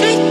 Shake.